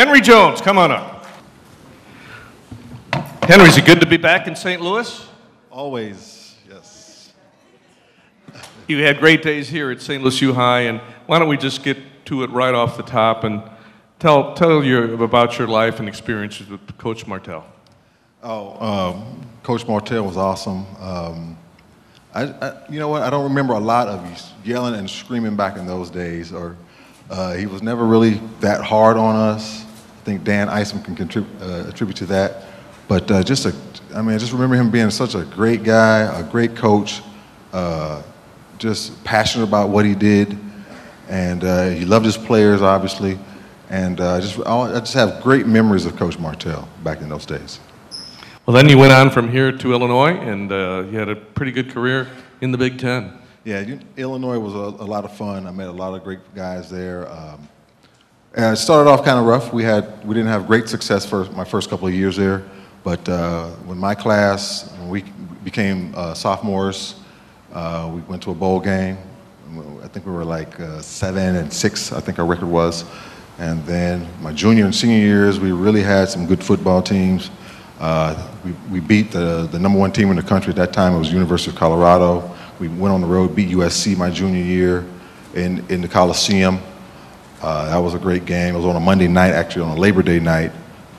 Henry Jones, come on up. Henry, is it good to be back in St. Louis? Always, yes. You had great days here at St. Louis U High, and why don't we just get to it right off the top and tell, tell you about your life and experiences with Coach Martell. Oh, um, Coach Martell was awesome. Um, I, I, you know what? I don't remember a lot of yelling and screaming back in those days. Or uh, he was never really that hard on us. I think Dan Isom can contrib- uh, attribute to that. But uh, just a, I mean, I just remember him being such a great guy, a great coach, uh, just passionate about what he did, and uh, he loved his players, obviously. And uh, just, I just have great memories of Coach Martell back in those days. Well, then you went on from here to Illinois, and uh, you had a pretty good career in the Big Ten. Yeah, you, Illinois was a, a, lot of fun. I met a lot of great guys there. Um, and it started off kind of rough. We had we didn't have great success for my first couple of years there, but uh, when my class when we became uh, sophomores, uh, we went to a bowl game. I think we were like uh, seven and six. I think our record was. And then my junior and senior years, we really had some good football teams. Uh, we, we beat the, the number one team in the country at that time. It was University of Colorado. We went on the road, beat USC my junior year in, in the Coliseum. Uh, that was a great game. It was on a Monday night, actually on a Labor Day night.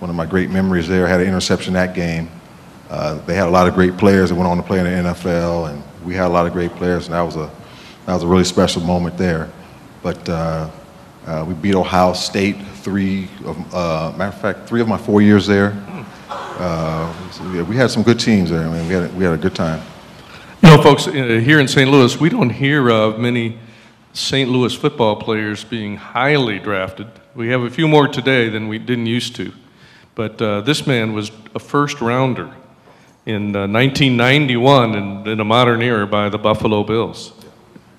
One of my great memories there. Had an interception that game. Uh, they had a lot of great players that went on to play in the NFL, and we had a lot of great players, and that was a, that was a really special moment there. But uh, uh we beat Ohio State three of, uh, matter of fact, three of my four years there. Uh, so yeah, we had some good teams there. I mean, we had, we had a good time. You know, folks, uh, here in St. Louis, we don't hear of many St. Louis football players being highly drafted. We have a few more today than we didn't used to. But uh, this man was a first rounder in uh, 1991 in, in a modern era by the Buffalo Bills.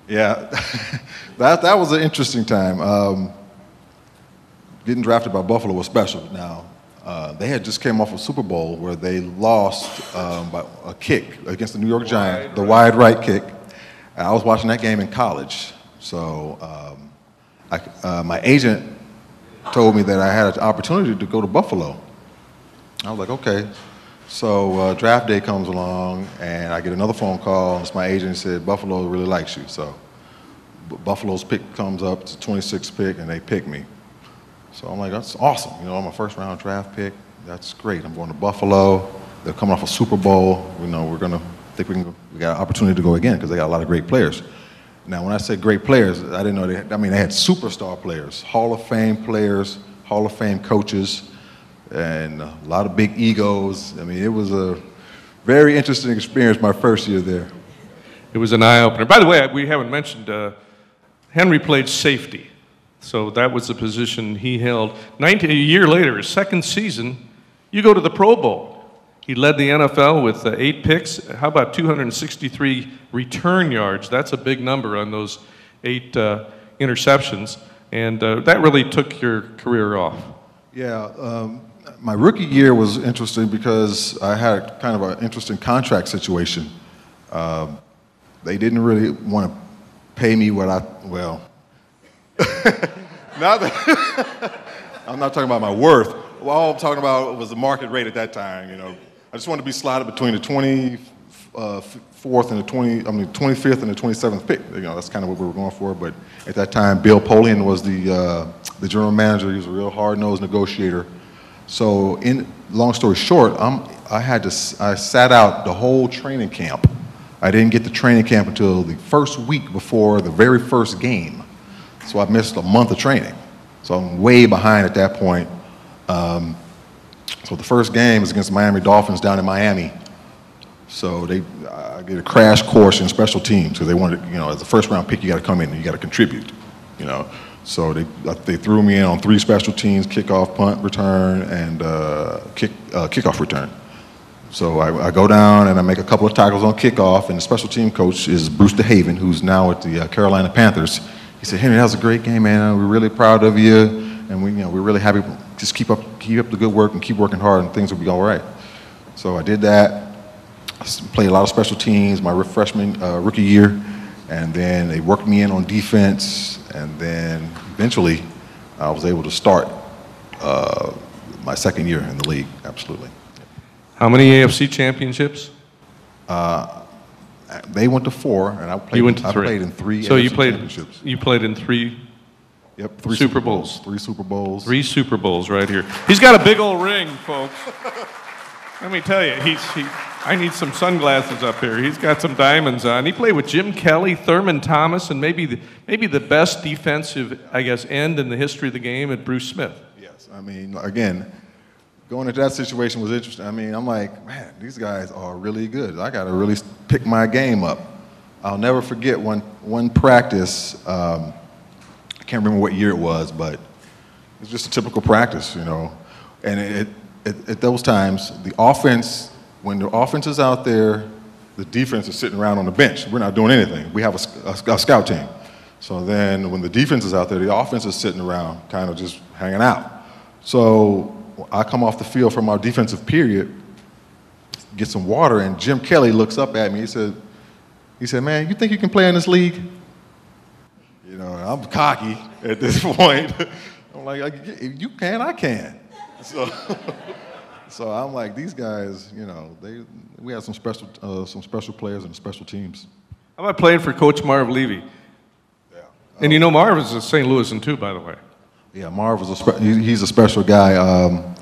Yeah, that, that was an interesting time. Um, getting drafted by Buffalo was special. Now, uh, they had just came off a Super Bowl where they lost um, by a kick against the New York Giants, the wide right kick. I was watching that game in college, so um, I, uh, my agent told me that I had an opportunity to go to Buffalo. I was like, okay. So uh, draft day comes along, and I get another phone call. It's my agent said Buffalo really likes you, so Buffalo's pick comes up, it's a 26th pick, and they pick me. So I'm like, that's awesome. You know, I'm a first round draft pick. That's great. I'm going to Buffalo. They're coming off a Super Bowl. You know, we're to I think we, can, we got an opportunity to go again because they got a lot of great players. Now, when I say great players, I didn't know they had, I mean, they had superstar players, Hall of Fame players, Hall of Fame coaches, and a lot of big egos. I mean, it was a very interesting experience my first year there. It was an eye opener. By the way, we haven't mentioned uh, Henry played safety. So that was the position he held. 19, a year later, his second season, you go to the Pro Bowl. He led the NFL with uh, eight picks. How about 263 return yards? That's a big number on those eight uh, interceptions. And uh, that really took your career off. Yeah. Um, my rookie year was interesting because I had kind of an interesting contract situation. Um, they didn't really want to pay me what I, well, not that, I'm not talking about my worth. All I'm talking about was the market rate at that time. You know, I just wanted to be slotted between the 24th uh, and the 20, I mean, 25th and the 27th pick. You know, that's kind of what we were going for. But at that time, Bill Polian was the uh, the general manager. He was a real hard-nosed negotiator. So, in long story short, I'm, I had to I sat out the whole training camp. I didn't get the training camp until the first week before the very first game. So I missed a month of training. So I'm way behind at that point. Um, so the first game is against Miami Dolphins down in Miami. So they I get a crash course in special teams because they wanted, you know, as a first round pick, you got to come in and you got to contribute, you know. So they they threw me in on three special teams: kickoff, punt, return, and uh, kick uh, kickoff return. So I, I, go down and I make a couple of tackles on kickoff, and the special team coach is Bruce DeHaven, who's now at the uh, Carolina Panthers. He said, Henry, that was a great game, man. We're really proud of you, and we, you know, we're really happy. Just keep up, keep up the good work and keep working hard, and things will be all right. So I did that. I played a lot of special teams my freshman uh, rookie year, and then they worked me in on defense, and then eventually I was able to start uh, my second year in the league, absolutely. How many AFC championships? They went to four, and I played, You went to I three. played in three So you played. championships. You played in three Yep, three Super Bowls. Three Super Bowls. Three Super Bowls right here. He's got a big old ring, folks. Let me tell you, he's, he, I need some sunglasses up here. He's got some diamonds on. He played with Jim Kelly, Thurman Thomas, and maybe the, maybe the best defensive, I guess, end in the history of the game at Bruce Smith. Yes, I mean, again, going into that situation was interesting. I mean, I'm like, man, these guys are really good. I got to really pick my game up. I'll never forget one one practice. Um, can't remember what year it was, but it's just a typical practice, you know. And it, it, at those times, the offense, when the offense is out there, the defense is sitting around on the bench. We're not doing anything. We have a, a a scout team. So then when the defense is out there, the offense is sitting around, kind of just hanging out. So I come off the field from our defensive period, get some water, and Jim Kelly looks up at me. He said, he said, man, you think you can play in this league? You know, I'm cocky at this point. I'm like, if you can, I can. So, so I'm like, these guys, you know, they, we had some special, uh, some special players and special teams. How about playing for Coach Marv Levy? Yeah. And you know Marv is a St. Louisan too, by the way. Yeah, Marv is a he's a special guy. Um,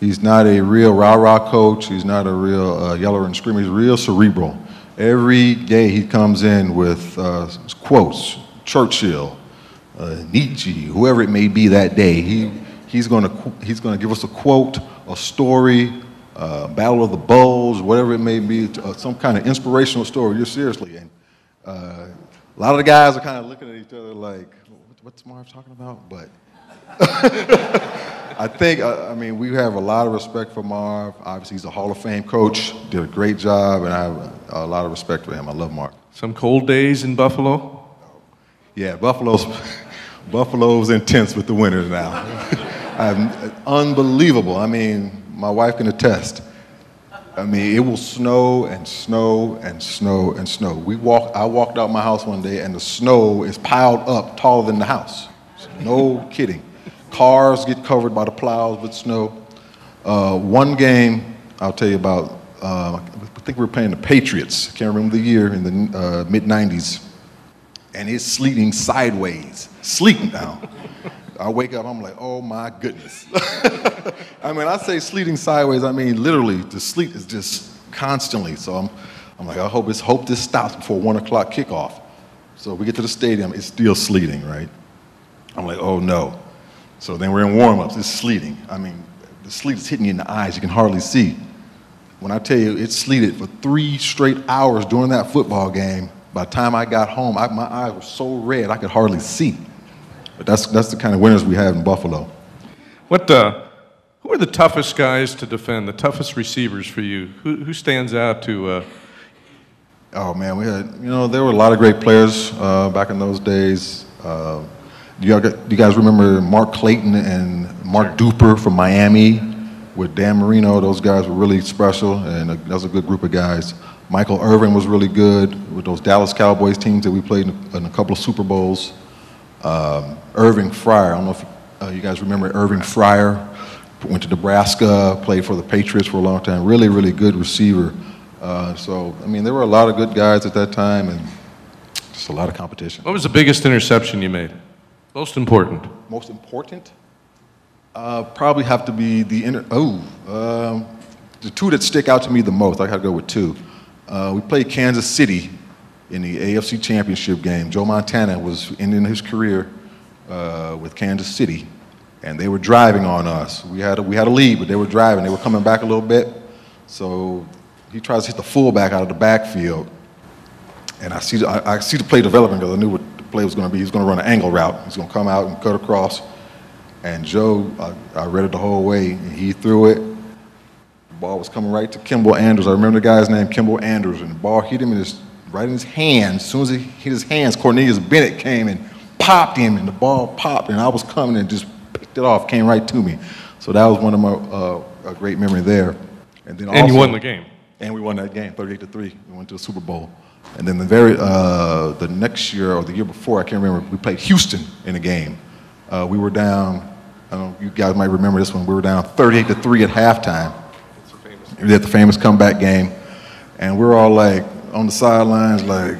he's not a real rah-rah coach. He's not a real uh, yeller and screamer. He's real cerebral. Every day he comes in with uh, quotes, Churchill, uh, Nietzsche, whoever it may be that day. He, he's going to he's to give us a quote, a story, uh, Battle of the Bulge, whatever it may be, uh, some kind of inspirational story. You're seriously, and uh, a lot of the guys are kind of looking at each other like, "What's Marv talking about?" But I think, uh, I mean, we have a lot of respect for Marv. Obviously, he's a Hall of Fame coach, did a great job, and I have a, a lot of respect for him. I love Marv. Some cold days in Buffalo. Yeah, Buffalo's, Buffalo's intense with the winters now. I'm, unbelievable. I mean, my wife can attest. I mean, it will snow and snow and snow and snow. We walk, I walked out my house one day and the snow is piled up taller than the house. No kidding. Cars get covered by the plows with snow. Uh, one game, I'll tell you about, uh, I think we were playing the Patriots. I can't remember the year in the uh, mid 90s. And it's sleeting sideways, sleeting down. I wake up, I'm like, oh my goodness. I mean, I say sleeting sideways, I mean literally, the sleet is just constantly. So I'm, I'm like, I hope, it's, hope this stops before one o'clock kickoff. So we get to the stadium, it's still sleeting, right? I'm like, oh no. So then we're in warm-ups, it's sleeting. I mean, the sleet is hitting you in the eyes, you can hardly see. When I tell you it sleeted for three straight hours during that football game, by the time I got home, I, my eyes were so red I could hardly see. But that's, that's the kind of winters we have in Buffalo. What, uh, who are the toughest guys to defend, the toughest receivers for you? Who, who stands out to, uh, Oh man, we had you know there were a lot of great players uh, back in those days. Uh, do, do you guys remember Mark Clayton and Mark Duper from Miami with Dan Marino? Those guys were really special, and uh, that was a good group of guys. Michael Irvin was really good with those Dallas Cowboys teams that we played in a, couple of Super Bowls. Um, Irving Fryar, I don't know if uh, you guys remember Irving Fryar. Went to Nebraska, played for the Patriots for a long time. Really, really good receiver. Uh, so, I mean, there were a lot of good guys at that time and just a lot of competition. what was the biggest interception you made? Most important. Most important? Uh, probably have to be the inter. Oh, um, the two that stick out to me the most. I got to go with two. Uh, we played Kansas City in the AFC Championship game. Joe Montana was ending his career uh, with Kansas City, and they were driving on us. We had a, we had a lead, but they were driving. They were coming back a little bit, so he tries to hit the fullback out of the backfield, and I see the, I, I see the play developing because I knew what the play was going to be. He was going to run an angle route. He's going to come out and cut across. And Joe, I, I read it the whole way. And he threw it. The ball was coming right to Kimble Andrews. I remember the guy's name, Kimble Andrews, and the ball hit him in his right in his hands. As soon as it hit his hands, Cornelius Bennett came and popped him, and the ball popped, and I was coming and just picked it off, came right to me. So that was one of my uh, a great memory there. And then And you won the game. and we won that game, 38 to three. We went to the Super Bowl. And then the very uh, the next year or the year before, I can't remember. We played Houston in a game. Uh, we were down I don't know, you guys might remember this one. We were down 38 to 3 at halftime. We had the famous comeback game. And we're all like on the sidelines, like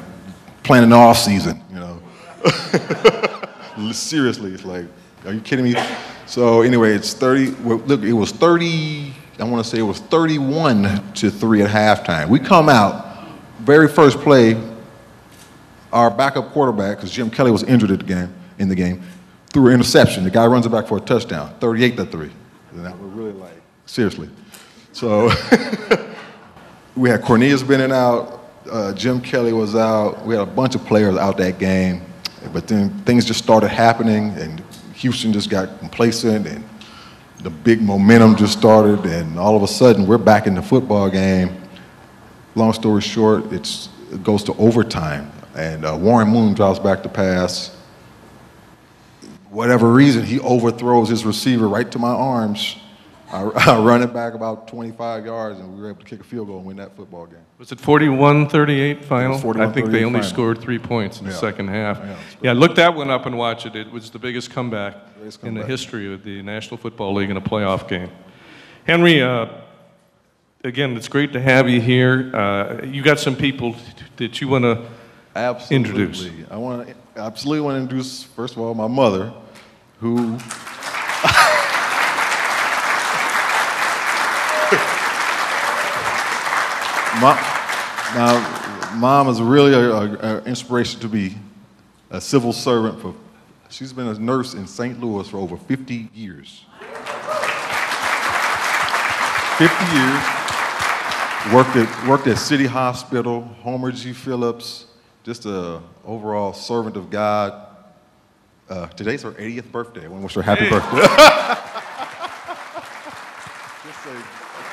planning the off season, you know. Seriously, it's like, are you kidding me? So anyway, it's 30, well, look, it was 30, I want to say it was 31 to 3 at halftime. We come out, very first play, our backup quarterback, because Jim Kelly was injured at the game, in the game, threw an interception. The guy runs it back for a touchdown, 38 to 3. And that was really like, seriously. So we had Cornelius Bennett out, uh, Jim Kelly was out. We had a bunch of players out that game. But then things just started happening, and Houston just got complacent, and the big momentum just started, and all of a sudden we're back in the football game. Long story short, it goes to overtime, and uh, Warren Moon drops back to pass. Whatever reason, he overthrows his receiver right to my arms. I, I run it back about 25 yards, and we were able to kick a field goal and win that football game. Was it 41-38 final? 41, I think they only final. scored three points in the second half. Yeah. Yeah, look that one up and watch it. It was the biggest comeback Biggest in the history of the National Football League in a playoff game. Henry, uh, again, it's great to have you here. Uh, You got some people that you want to, Absolutely. Introduce. I want to absolutely want to introduce first of all my mother, who. My, now, mom is really an inspiration to be a civil servant for. She's been a nurse in St. Louis for over 50 years. 50 years. Worked at, worked at City Hospital, Homer G. Phillips, just a overall servant of God. Uh, today's her 80th birthday. I want to wish her happy Hey. birthday. just a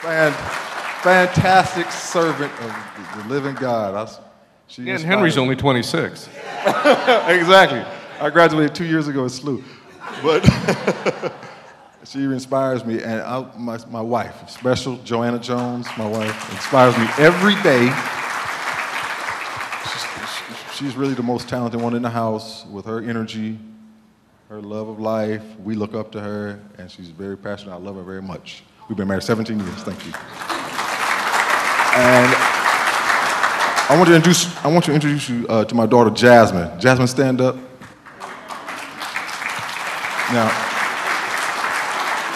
fan, fantastic servant of the, the living God. I she and Henry's inspired- only 26. exactly. I graduated two years ago at SLU. But she inspires me. And I, my, my wife, special Joanna Jones, my wife, inspires me every day. She's, she's really the most talented one in the house with her energy, her love of life. We look up to her, and she's very passionate. I love her very much. We've been married 17 years. Thank you. And I want to introduce, I want to introduce you uh, to my daughter, Jasmine. Jasmine, stand up. Now,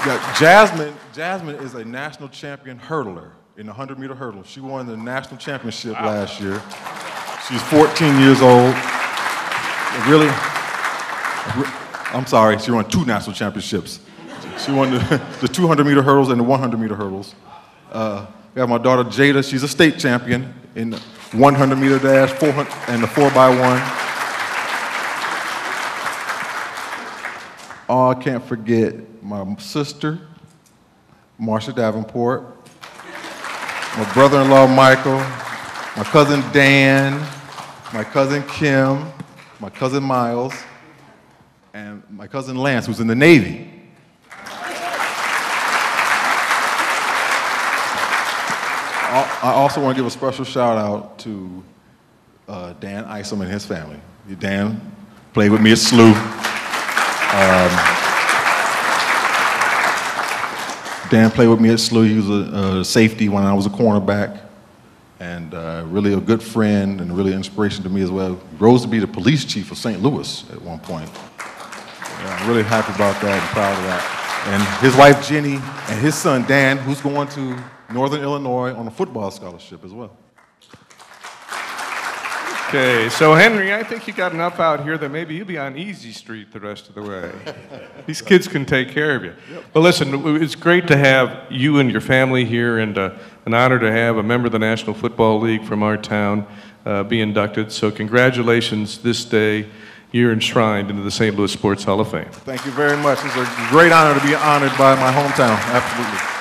yeah, Jasmine, Jasmine is a national champion hurdler in the 100 meter hurdle. She won the national championship last year. She's 14 years old. Really, I'm sorry, she won two national championships. She won the, the 200 meter hurdles and the 100 meter hurdles. Uh, we have my daughter Jada. She's a state champion in the 100 meter dash, 400, and the 4 by one. Oh, I can't forget my sister, Marsha Davenport, my brother-in-law Michael, my cousin Dan, my cousin Kim, my cousin Miles, and my cousin Lance, who's in the Navy. I also want to give a special shout out to uh, Dan Isom and his family. Dan played with me at SLU. Um, Dan played with me at SLU. He was a, a safety when I was a cornerback, and uh, really a good friend and really an inspiration to me as well. Rose to be the police chief of St. Louis at one point. Yeah, I'm really happy about that and proud of that. And his wife Jenny and his son Dan, who's going to Northern Illinois on a football scholarship as well. Okay, so Henry, I think you got enough out here that maybe you'll be on Easy Street the rest of the way. These kids can take care of you. But listen, it's great to have you and your family here, and uh, an honor to have a member of the National Football League from our town uh, be inducted. So congratulations this day. You're enshrined into the St. Louis Sports Hall of Fame. Thank you very much. It's a great honor to be honored by my hometown. Absolutely.